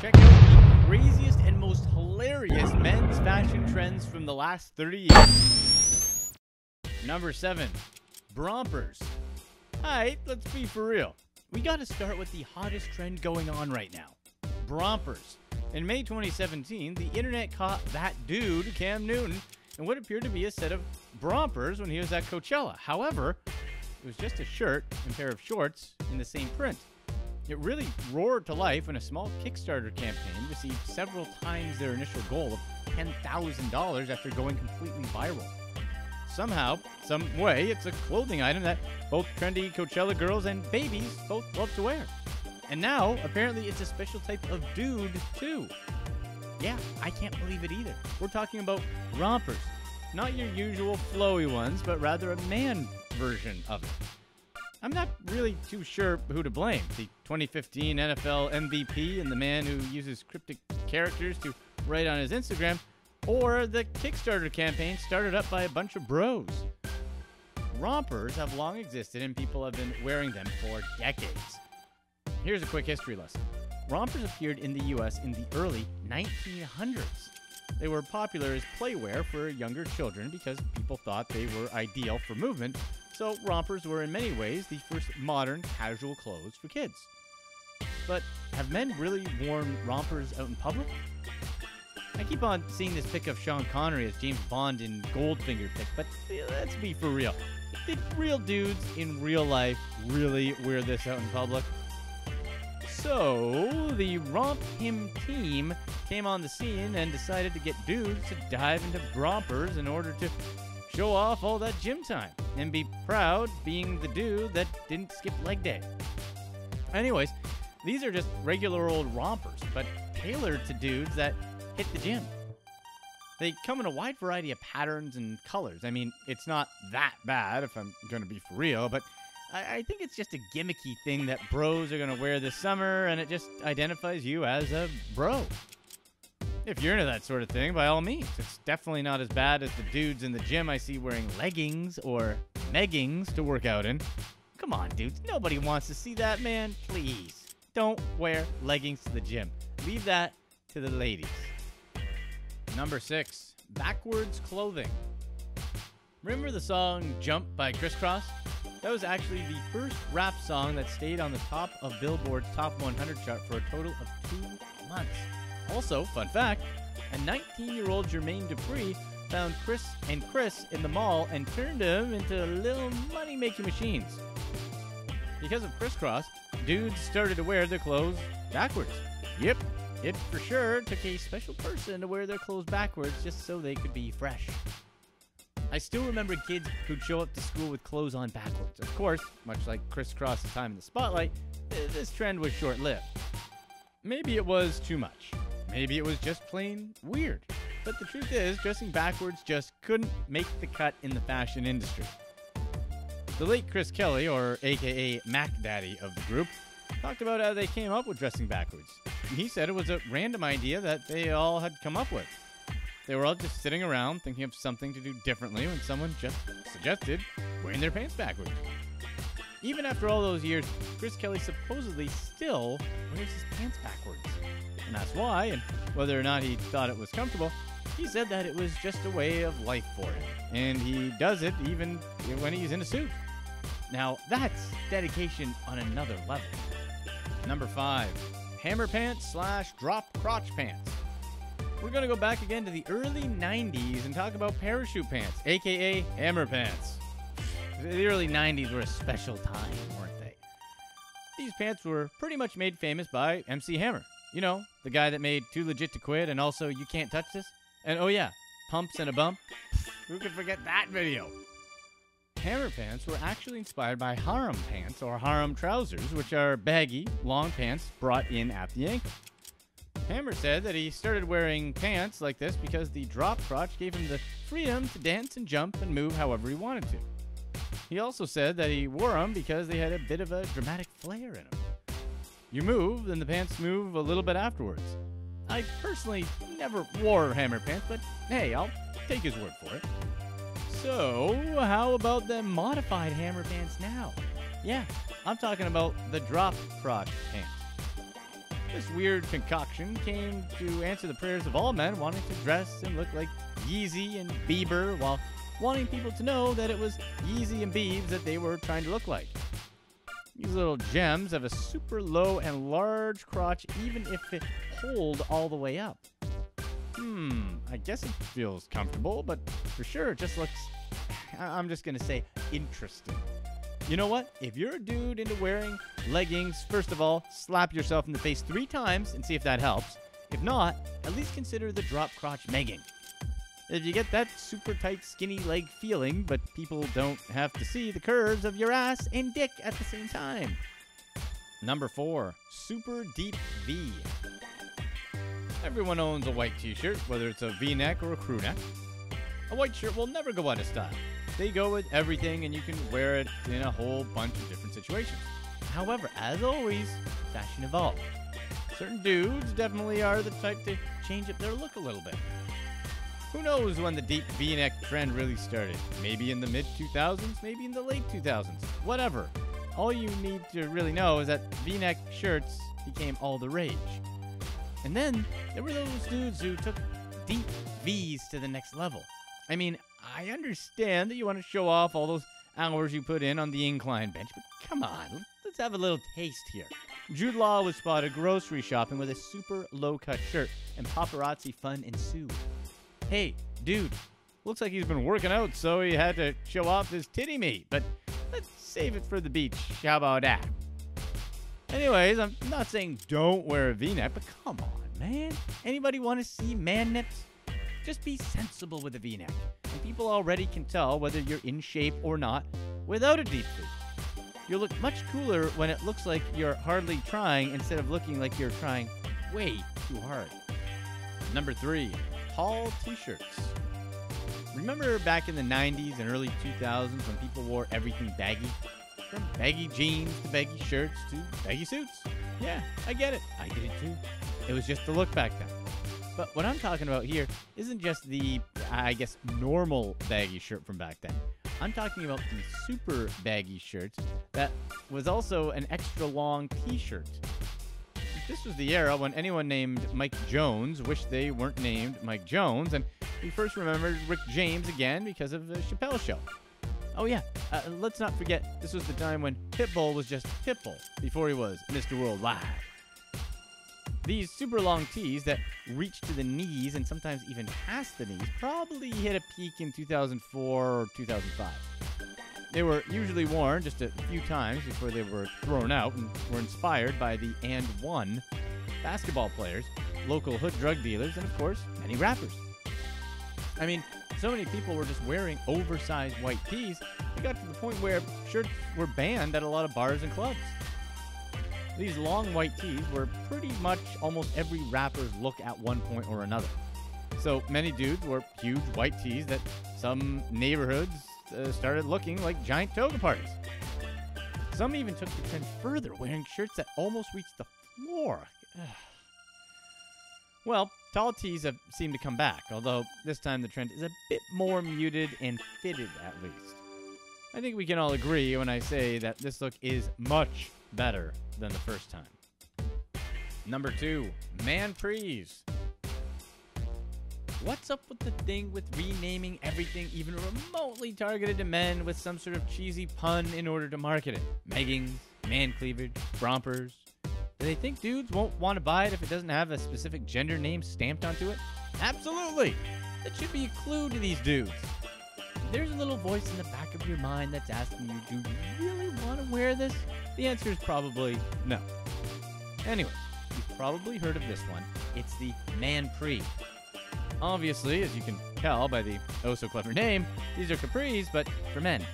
check out the craziest and most hilarious men's fashion trends from the last 30 years. Number 7. Brompers. Alright, let's be for real. We gotta start with the hottest trend going on right now Brompers. In May 2017, the internet caught that dude, Cam Newton, in what appeared to be a set of Brompers when he was at Coachella. However, it was just a shirt and pair of shorts in the same print. It really roared to life when a small Kickstarter campaign received several times their initial goal of $10,000 after going completely viral. Somehow, some way, it's a clothing item that both trendy Coachella girls and babies both love to wear. And now, apparently, it's a special type of dude, too. Yeah, I can't believe it either. We're talking about rompers. Not your usual flowy ones, but rather a man version of it. I'm not really too sure who to blame the 2015 NFL MVP and the man who uses cryptic characters to write on his Instagram, or the Kickstarter campaign started up by a bunch of bros. Rompers have long existed and people have been wearing them for decades. Here's a quick history lesson. Rompers appeared in the US in the early 1900s. They were popular as playwear for younger children because people thought they were ideal for movement, so rompers were in many ways the first modern casual clothes for kids. But have men really worn rompers out in public? I keep on seeing this pic of Sean Connery as James Bond in Goldfinger pic, but let's be for real. Did real dudes in real life really wear this out in public? So, the Romp Him team came on the scene and decided to get dudes to dive into rompers in order to show off all that gym time and be proud being the dude that didn't skip leg day. Anyways, these are just regular old rompers, but tailored to dudes that hit the gym. They come in a wide variety of patterns and colors. I mean, it's not that bad if I'm going to be for real, but I, I think it's just a gimmicky thing that bros are going to wear this summer, and it just identifies you as a bro. If you're into that sort of thing, by all means, it's definitely not as bad as the dudes in the gym I see wearing leggings or meggings to work out in. Come on, dudes. Nobody wants to see that, man. Please. Don't wear leggings to the gym. Leave that to the ladies. Number six, backwards clothing. Remember the song Jump by Kris Kross? That was actually the first rap song that stayed on the top of Billboard's Top 100 chart for a total of two months. Also, fun fact, a 19 year old Jermaine Dupri found Chris and Chris in the mall and turned them into little money making machines. Because of Kris Kross, dudes started to wear their clothes backwards. Yep, it for sure took a special person to wear their clothes backwards just so they could be fresh. I still remember kids who'd show up to school with clothes on backwards. Of course, much like Kris Kross's time in the spotlight, this trend was short lived. Maybe it was too much. Maybe it was just plain weird. But the truth is, dressing backwards just couldn't make the cut in the fashion industry. The late Chris Kelly, or aka Mac Daddy of the group, talked about how they came up with dressing backwards. He said it was a random idea that they all had come up with. They were all just sitting around thinking of something to do differently when someone just suggested wearing their pants backwards. Even after all those years, Chris Kelly supposedly still wears his pants backwards. And that's why, and whether or not he thought it was comfortable, he said that it was just a way of life for him. And he does it even when he's in a suit. Now, that's dedication on another level. Number five, hammer pants slash drop crotch pants. We're going to go back again to the early 90s and talk about parachute pants, aka hammer pants. The early 90s were a special time, weren't they? These pants were pretty much made famous by MC Hammer. You know, the guy that made Too Legit to Quit and also You Can't Touch This. And oh yeah, Pumps and a Bump. Who could forget that video? Hammer pants were actually inspired by harem pants or harem trousers, which are baggy, long pants brought in at the ankle. Hammer said that he started wearing pants like this because the drop crotch gave him the freedom to dance and jump and move however he wanted to. He also said that he wore them because they had a bit of a dramatic flair in them. You move, then the pants move a little bit afterwards. I personally never wore hammer pants, but hey, I'll take his word for it. So, how about the modified hammer pants now? Yeah, I'm talking about the drop crotch pants. This weird concoction came to answer the prayers of all men wanting to dress and look like Yeezy and Bieber while wanting people to know that it was Yeezy and Biebs that they were trying to look like. These little gems have a super low and large crotch even if it hold all the way up. Hmm, I guess it feels comfortable, but for sure it just looks, I'm just gonna say, interesting. You know what? If you're a dude into wearing leggings, first of all, slap yourself in the face three times and see if that helps. If not, at least consider the drop crotch megging. If you get that super tight, skinny leg feeling, but people don't have to see the curves of your ass and dick at the same time. Number four, super deep V. Everyone owns a white t shirt, whether it's a v neck or a crew neck. A white shirt will never go out of style. They go with everything, and you can wear it in a whole bunch of different situations. However, as always, fashion evolves. Certain dudes definitely are the type to change up their look a little bit. Who knows when the deep v neck trend really started? Maybe in the mid 2000s, maybe in the late 2000s, whatever. All you need to really know is that v neck shirts became all the rage. And then there were those dudes who took deep V's to the next level. I mean, I understand that you want to show off all those hours you put in on the incline bench, but come on, let's- have a little taste here. Jude Law was spotted grocery shopping with a super low cut shirt, and paparazzi fun ensued. Hey, dude, looks like he's been working out, so he had to show off his titty meat, but let's save it for the beach. How about that? Anyways, I'm not saying don't wear a v-neck, but come on, man. Anybody want to see man nips? Just be sensible with a v-neck. And people already can tell whether you're in shape or not without a deep V. You'll look much cooler when it looks like you're hardly trying instead of looking like you're trying way too hard. Number three, tall t-shirts. Remember back in the 90s and early 2000s when people wore everything baggy? From baggy jeans to baggy shirts to baggy suits. Yeah, I get it. I did it too. It was just the look back then. But what I'm talking about here isn't just the, I guess, normal baggy shirt from back then. I'm talking about the super baggy shirts that was also an extra long t shirt. This was the era when anyone named Mike Jones wished they weren't named Mike Jones, and we first remembered Rick James again because of the Chappelle Show. Oh yeah, uh, let's not forget this was the time when Pitbull was just Pitbull before he was Mr. Worldwide. These super long tees that reach to the knees and sometimes even past the knees probably hit a peak in 2004 or 2005. They were usually worn just a few times before they were thrown out and were inspired by the and one basketball players, local hood drug dealers, and of course, many rappers. I mean, so many people were just wearing oversized white tees, it got to the point where shirts were banned at a lot of bars and clubs. These long white tees were pretty much almost every rapper's look at one point or another. So many dudes wore huge white tees that some neighborhoods uh, started looking like giant toga parties. Some even took the trend further, wearing shirts that almost reached the floor. well, tall tees have seemed to come back, although this time the trend is a bit more muted and fitted at least. I think we can all agree when I say that this look is much better than the first time. Number two, man prees. What's up with the thing with renaming everything even remotely targeted to men with some sort of cheesy pun in order to market it? Meggings, man cleavage, rompers. Do they think dudes won't want to buy it if it doesn't have a specific gender name stamped onto it? Absolutely! That should be a clue to these dudes. There's a little voice in the back of your mind that's asking you, do you really want to wear this? The answer is probably no. Anyway, you've probably heard of this one. It's the Man Pre. Obviously, as you can tell by the oh so clever name, these are capris, but for men.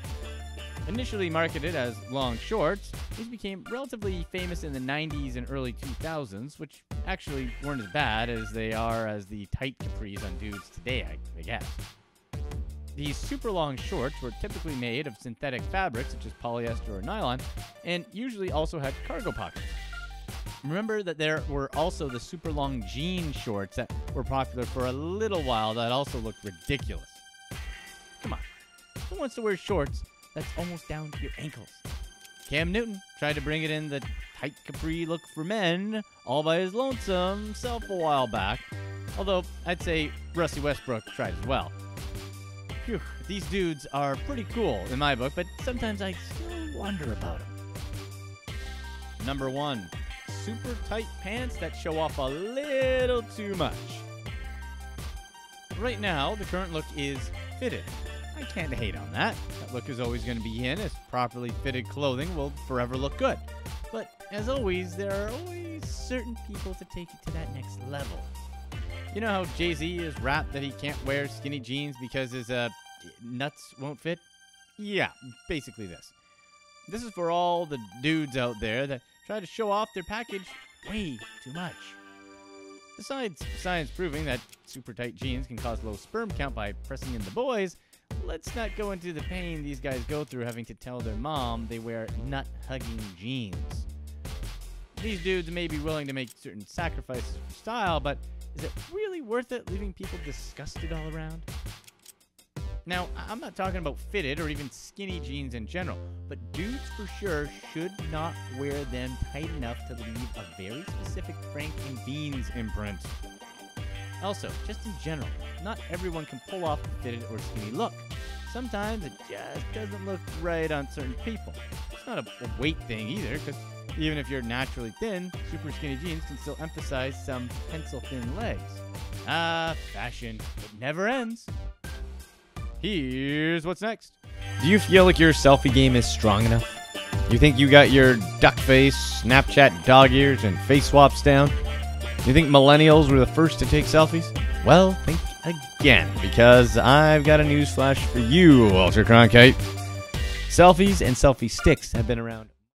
Initially marketed as long shorts, these became relatively famous in the 90s and early 2000s, which actually weren't as bad as they are as the tight capris on dudes today, I, I guess. These super long shorts were typically made of synthetic fabrics such as polyester or nylon, and usually also had cargo pockets. Remember that there were also the super long jean shorts that were popular for a little while that also looked ridiculous. Come on, who wants to wear shorts that's almost down to your ankles? Cam Newton tried to bring it in the tight capri look for men all by his lonesome self a while back. Although I'd say Rusty Westbrook tried as well. Phew, these dudes are pretty cool in my book, but sometimes I still wonder about them. Number one, super tight pants that show off a little too much. Right now, the current look is fitted. I can't hate on that. That look is always going to be in, as properly fitted clothing will forever look good. But as always, there are always certain people to take it to that next level. You know how Jay Z is rapped that he can't wear skinny jeans because his uh, nuts won't fit? Yeah, basically this. This is for all the dudes out there that try to show off their package way too much. Besides science proving that super tight jeans can cause low sperm count by pressing in the boys, let's not go into the pain these guys go through having to tell their mom they wear nut hugging jeans. These dudes may be willing to make certain sacrifices for style, but is it really worth it leaving people disgusted all around? Now, I'm not talking about fitted or even skinny jeans in general, but dudes for sure should not wear them tight enough to leave a very specific Frank and Beans imprint. Also, just in general, not everyone can pull off a fitted or skinny look. Sometimes it just doesn't look right on certain people. It's not a, a weight thing either, because even if you're naturally thin, super skinny jeans can still emphasize some pencil thin legs. Ah, fashion. It never ends. Here's what's next. Do you feel like your selfie game is strong enough? You think you got your duck face, Snapchat dog ears, and face swaps down? You think millennials were the first to take selfies? Well, think again, because I've got a newsflash for you, Walter Cronkite. Selfies and selfie sticks have been around